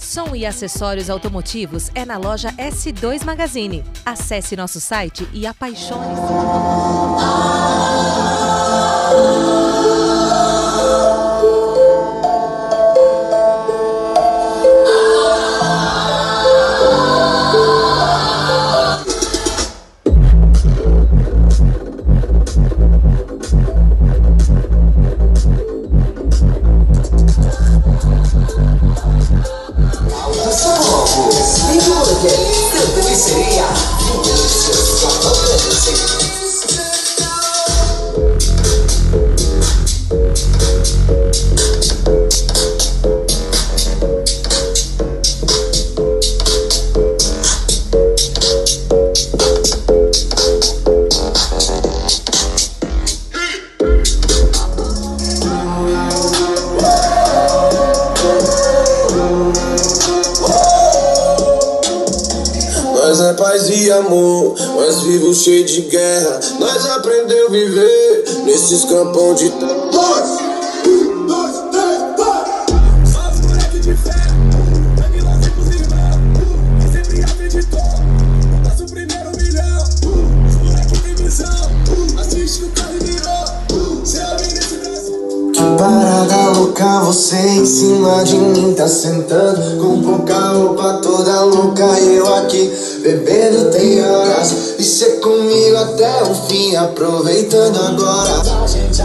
Som e acessórios automotivos é na loja S2 Magazine. Acesse nosso site e apaixone-se. Nós é paz e amor, nós vivos cheio de guerra. Nós aprendeu a viver nesses campão de terra. Parada louca, você em cima de mim tá sentando Com pouca roupa toda louca bebendo tem horas. E cê comigo até o fim, aproveitando agora. A gente